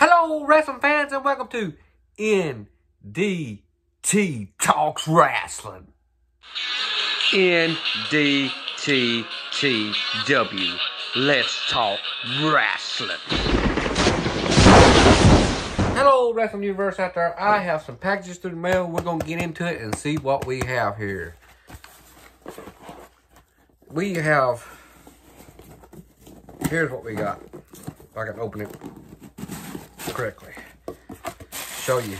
Hello, wrestling fans, and welcome to NDT Talks Wrestling. NDTTW. Let's talk wrestling. Hello, Wrestling Universe out there. I have some packages through the mail. We're going to get into it and see what we have here. We have. Here's what we got. If I can open it correctly. Show you.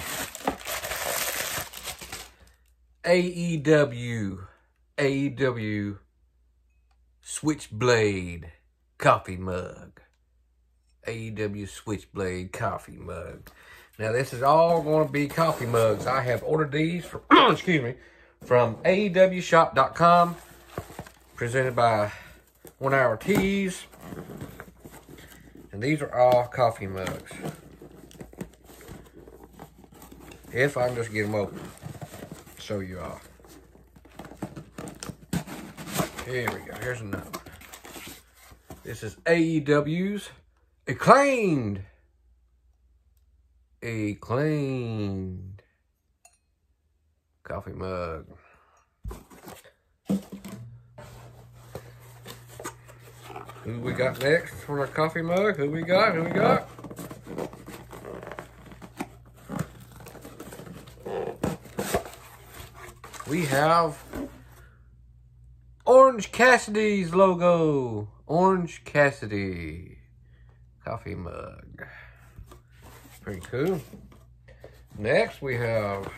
AEW. AEW Switchblade coffee mug. AEW Switchblade coffee mug. Now this is all going to be coffee mugs. I have ordered these from excuse me from AEWshop.com presented by One Hour Teas. And these are all coffee mugs. If I can just get them open, show you all. Here we go. Here's another one. This is AEW's acclaimed. Acclaimed coffee mug. Who we got next for our coffee mug? Who we got? Who we got? We have Orange Cassidy's logo. Orange Cassidy coffee mug. Pretty cool. Next we have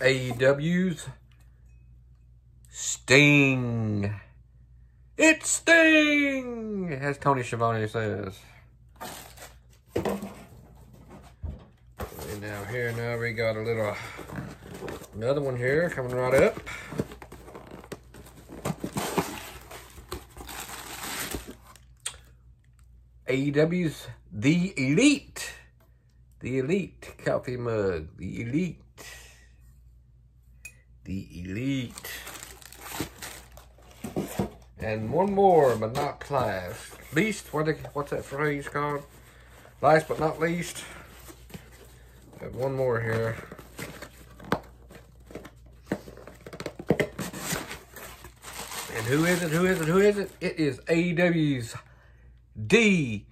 AEW's Sting. It's Sting, as Tony Schiavone says. And now here, now we got a little, another one here coming right up. AEW's The Elite. The Elite coffee mug. The Elite. The Elite. And one more, but not last. Least, what what's that phrase called? Last but not least. Have one more here. And who is it? Who is it? Who is it? It is AEW's DMD,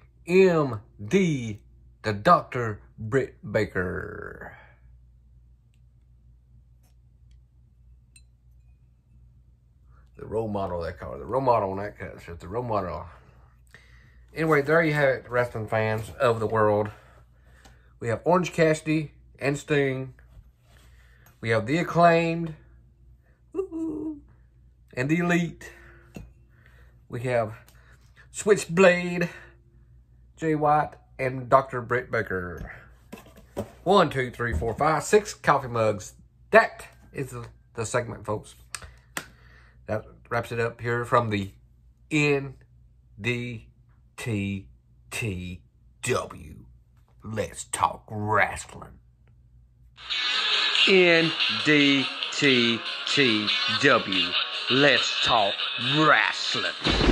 the Dr. Britt Baker. The role model, that it. The role model on that cut. The role model. Anyway, there you have it, wrestling fans of the world. We have Orange Cassidy and Sting. We have the acclaimed and the elite. We have Switchblade, Jay White, and Dr. Britt Baker. One, two, three, four, five, six coffee mugs. That is the, the segment, folks. That wraps it up here from the NDTTW. Let's talk wrestling. NDTTW. Let's talk wrestling.